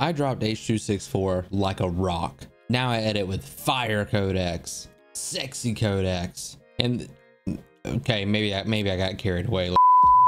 I dropped H.264 like a rock. Now I edit with fire codecs, sexy codecs, and okay, maybe I, maybe I got carried away.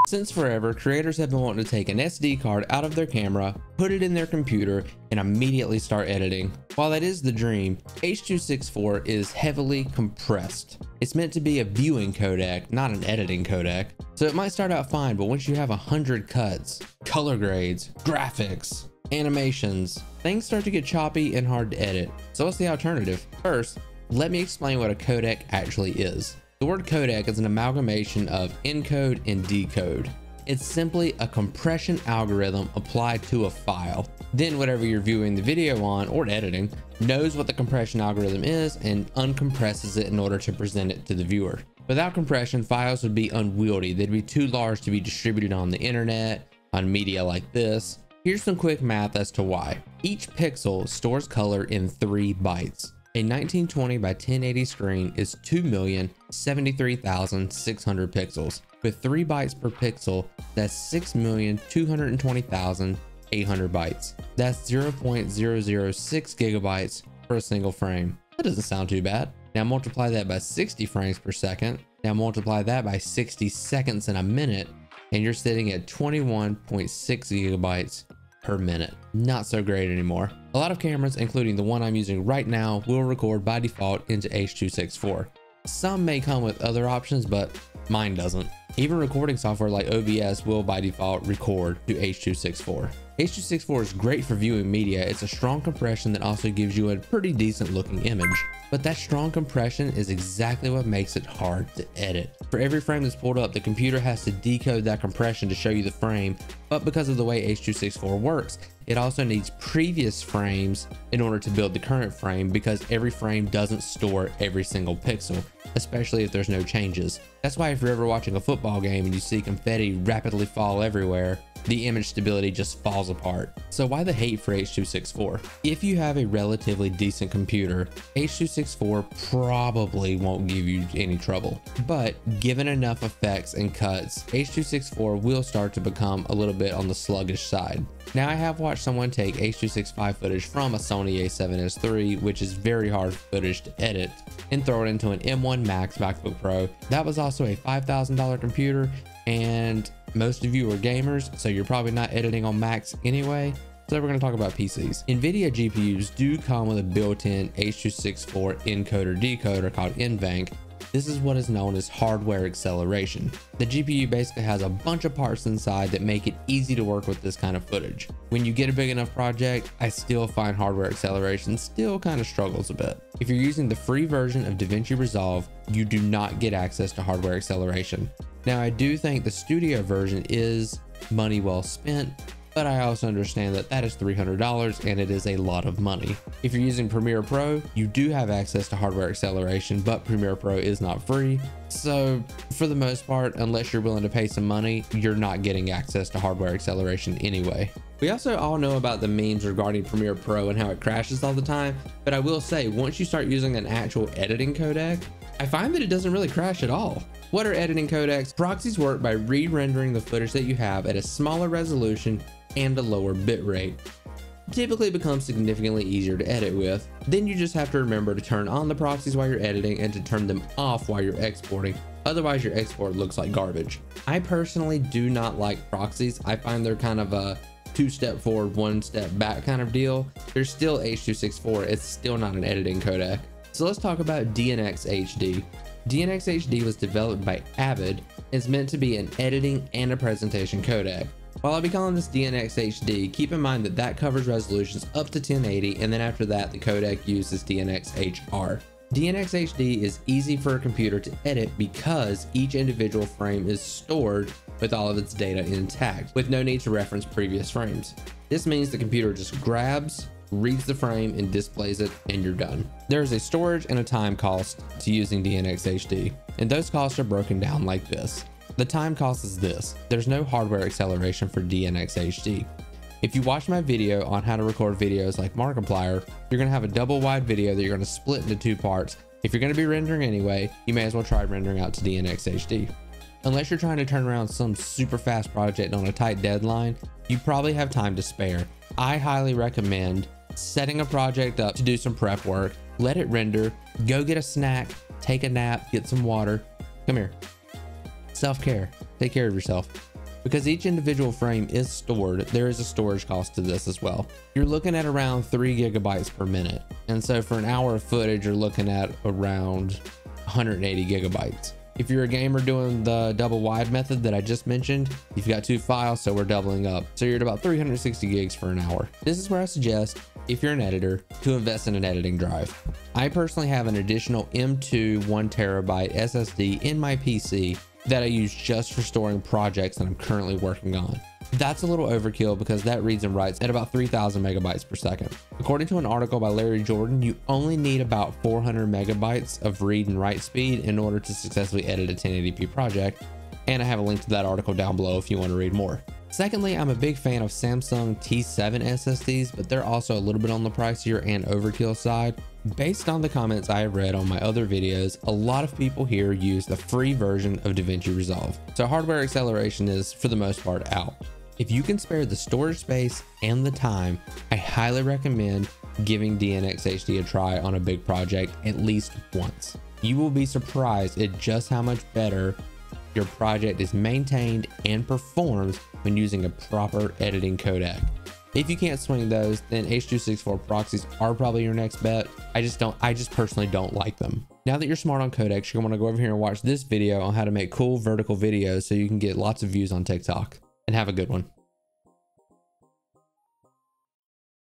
Since forever, creators have been wanting to take an SD card out of their camera, put it in their computer, and immediately start editing. While that is the dream, H.264 is heavily compressed. It's meant to be a viewing codec, not an editing codec. So it might start out fine, but once you have 100 cuts, color grades, graphics, animations, things start to get choppy and hard to edit. So what's the alternative? First, let me explain what a codec actually is. The word codec is an amalgamation of encode and decode. It's simply a compression algorithm applied to a file. Then whatever you're viewing the video on or editing knows what the compression algorithm is and uncompresses it in order to present it to the viewer. Without compression, files would be unwieldy. They'd be too large to be distributed on the internet, on media like this. Here's some quick math as to why. Each pixel stores color in three bytes. A 1920 by 1080 screen is 2,073,600 pixels. With 3 bytes per pixel, that's 6,220,800 bytes. That's 0.006 gigabytes per a single frame. That doesn't sound too bad. Now multiply that by 60 frames per second. Now multiply that by 60 seconds in a minute, and you're sitting at 21.6 gigabytes per minute. Not so great anymore. A lot of cameras, including the one I'm using right now, will record by default into H.264. Some may come with other options, but mine doesn't. Even recording software like OBS will by default record to H.264. H.264 is great for viewing media. It's a strong compression that also gives you a pretty decent looking image. But that strong compression is exactly what makes it hard to edit. For every frame that's pulled up, the computer has to decode that compression to show you the frame. But because of the way H.264 works, it also needs previous frames in order to build the current frame because every frame doesn't store every single pixel, especially if there's no changes. That's why if you're ever watching a football game and you see confetti rapidly fall everywhere, the image stability just falls apart. So why the hate for H.264? If you have a relatively decent computer, H.264 probably won't give you any trouble. But given enough effects and cuts, H.264 will start to become a little bit on the sluggish side. Now I have watched someone take H.265 footage from a Sony a7S III, which is very hard footage to edit, and throw it into an M1 Max MacBook Pro. That was also a $5,000 computer and most of you are gamers, so you're probably not editing on Macs anyway. So we're going to talk about PCs. NVIDIA GPUs do come with a built-in H.264 encoder decoder called NVENC. This is what is known as hardware acceleration. The GPU basically has a bunch of parts inside that make it easy to work with this kind of footage. When you get a big enough project, I still find hardware acceleration still kind of struggles a bit. If you're using the free version of DaVinci Resolve, you do not get access to hardware acceleration. Now, I do think the studio version is money well spent, but I also understand that that is $300 and it is a lot of money. If you're using Premiere Pro, you do have access to hardware acceleration, but Premiere Pro is not free. So for the most part, unless you're willing to pay some money, you're not getting access to hardware acceleration anyway. We also all know about the memes regarding Premiere Pro and how it crashes all the time, but I will say once you start using an actual editing codec, I find that it doesn't really crash at all. What are editing codecs? Proxies work by re-rendering the footage that you have at a smaller resolution and a lower bitrate. Typically becomes significantly easier to edit with. Then you just have to remember to turn on the proxies while you're editing and to turn them off while you're exporting. Otherwise your export looks like garbage. I personally do not like proxies. I find they're kind of a two step forward, one step back kind of deal. They're still H.264. It's still not an editing codec. So let's talk about DNX HD. DNX HD was developed by Avid and is meant to be an editing and a presentation codec. While I'll be calling this DNX HD, keep in mind that that covers resolutions up to 1080 and then after that the codec uses DNX HR. DNX HD is easy for a computer to edit because each individual frame is stored with all of its data intact, with no need to reference previous frames. This means the computer just grabs, reads the frame and displays it and you're done. There's a storage and a time cost to using DNX HD and those costs are broken down like this. The time cost is this. There's no hardware acceleration for DNX HD. If you watch my video on how to record videos like Markiplier, you're going to have a double wide video that you're going to split into two parts. If you're going to be rendering anyway, you may as well try rendering out to DNX HD. Unless you're trying to turn around some super fast project on a tight deadline, you probably have time to spare. I highly recommend setting a project up to do some prep work, let it render, go get a snack, take a nap, get some water. Come here. Self-care. Take care of yourself. Because each individual frame is stored, there is a storage cost to this as well. You're looking at around three gigabytes per minute. And so for an hour of footage, you're looking at around 180 gigabytes. If you're a gamer doing the double wide method that I just mentioned, you've got two files, so we're doubling up. So you're at about 360 gigs for an hour. This is where I suggest, if you're an editor, to invest in an editing drive. I personally have an additional M2 one terabyte SSD in my PC that I use just for storing projects that I'm currently working on. That's a little overkill because that reads and writes at about 3000 megabytes per second. According to an article by Larry Jordan, you only need about 400 megabytes of read and write speed in order to successfully edit a 1080p project. And I have a link to that article down below if you want to read more. Secondly, I'm a big fan of Samsung T7 SSDs, but they're also a little bit on the pricier and overkill side. Based on the comments I have read on my other videos, a lot of people here use the free version of DaVinci Resolve. So hardware acceleration is, for the most part, out. If you can spare the storage space and the time, I highly recommend giving DNX HD a try on a big project at least once. You will be surprised at just how much better your project is maintained and performs when using a proper editing codec. If you can't swing those, then H.264 proxies are probably your next bet. I just don't, I just personally don't like them. Now that you're smart on codecs, you're gonna wanna go over here and watch this video on how to make cool vertical videos so you can get lots of views on TikTok and have a good one.